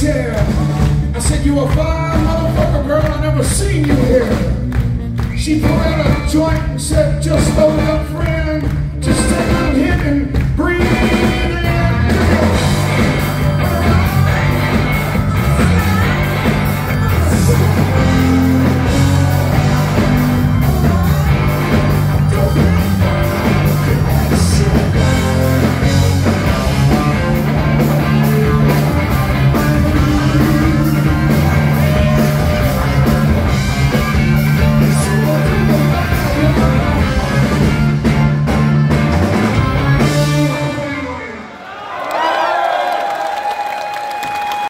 chair. I said, you a fine motherfucker,